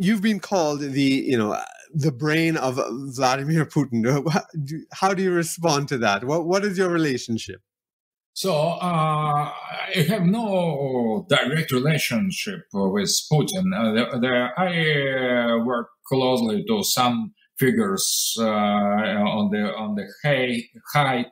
you've been called the you know the brain of Vladimir Putin. How do you respond to that? What what is your relationship? So uh, I have no direct relationship with Putin. Uh, the, the, I uh, work closely to some figures uh, on the on the high, height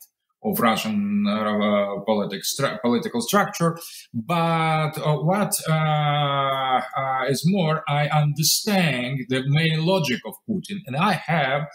of Russian uh, politics, political structure. But uh, what uh, uh, is more, I understand the main logic of Putin, and I have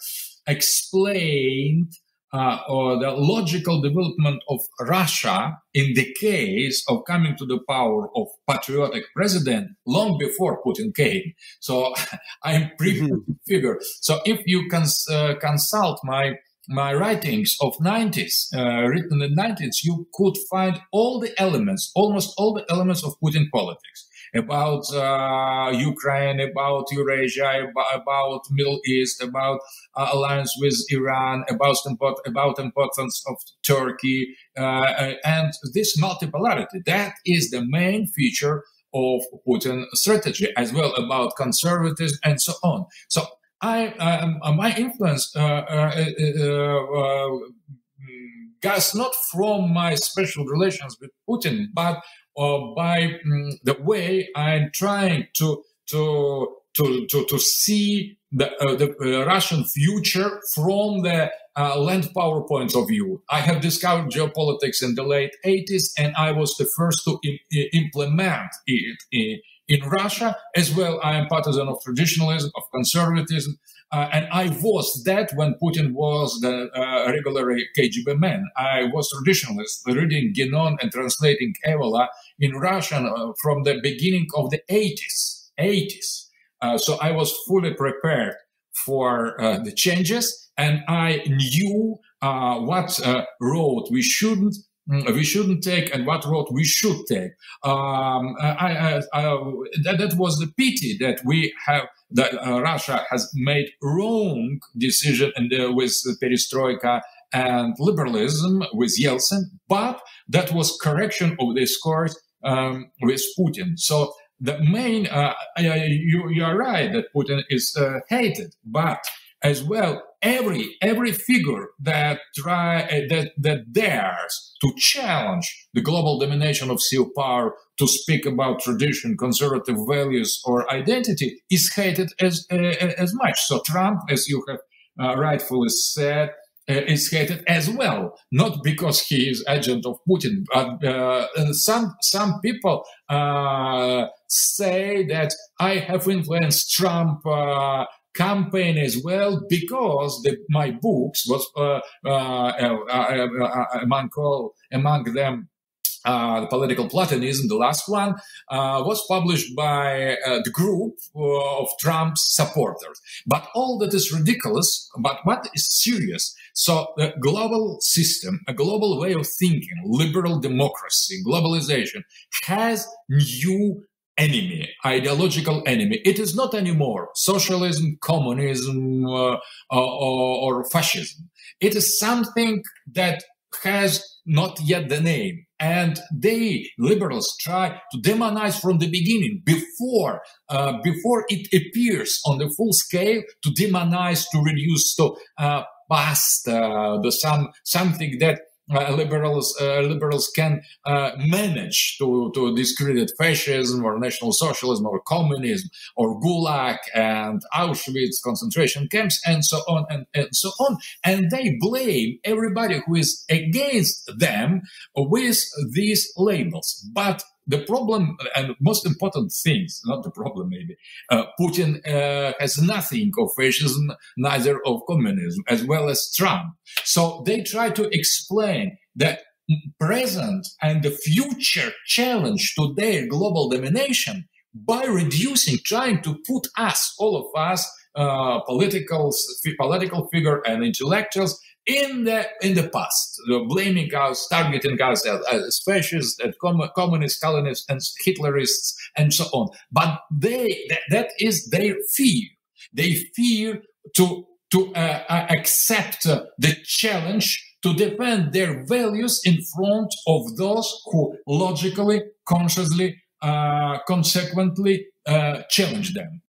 explained uh, or the logical development of Russia in the case of coming to the power of patriotic president long before Putin came. So I'm pretty mm-hmm. figure. So if you cons- uh, consult my my writings of 90s, uh, written in the 90s, you could find all the elements, almost all the elements of Putin politics about uh, Ukraine, about Eurasia, about, Middle East, about uh, alliance with Iran, about about importance of Turkey, uh, and this multipolarity. That is the main feature of Putin strategy, as well about conservatism and so on. So I, um, my influence uh, uh, uh, comes not from my special relations with Putin, but uh, by um, the way I'm trying to to to to, to see the, uh, the uh, Russian future from the uh, land power point of view. I have discovered geopolitics in the late 80s, and I was the first to Im- implement it in, Russia as well. I am partisan of traditionalism, of conservatism, uh, and I was that when Putin was the uh, regular KGB man. I was traditionalist, reading Guénon and translating Evola in Russian uh, from the beginning of the 80s. 80s. Uh, so I was fully prepared for uh, the changes, and I knew uh, what road we shouldn't we shouldn't take and what road we should take. Um, I, I, I, that, that, was the pity that we have that uh, Russia has made wrong decision and uh, with perestroika and liberalism with Yeltsin, but that was correction of this course um, with Putin. So the main, uh, you, you are right that Putin is uh, hated, but as well every every figure that try uh, that that dares to challenge the global domination of sea power to speak about tradition conservative values or identity is hated as uh, as much. So trump as you have uh, rightfully said is hated as well, not because he is agent of Putin, but uh, some some people uh, say that I have influenced Trump uh, campaign as well because the, my books was uh, uh, uh, among all among them uh, the political platonism, the last one, uh, was published by uh, the group of Trump's supporters. But all that is ridiculous, but what is serious? So the global system, a global way of thinking, liberal democracy, globalization has new enemy, ideological enemy. It is not anymore socialism, communism, uh, or, or, fascism. It is something that has not yet the name. And they, liberals, try to demonize from the beginning, before uh, before it appears on the full scale, to demonize, to reduce to uh, past uh, the some something that uh, liberals uh, liberals can uh, manage to, to discredit fascism or national socialism or communism or gulag and Auschwitz concentration camps and so on and, and so on. And they blame everybody who is against them with these labels. But the problem and most important things, not the problem maybe, uh, Putin uh, has nothing of fascism, neither of communism, as well as Trump. So they try to explain that present and the future challenge to their global domination by reducing, trying to put us, all of us, uh, political, political figure and intellectuals in the in the past, blaming us, targeting us as, as fascists, as communists, colonists, and Hitlerists, and so on. But they that, is their fear. They fear to to uh, uh accept the challenge to defend their values in front of those who logically, consciously, uh, consequently uh, challenge them.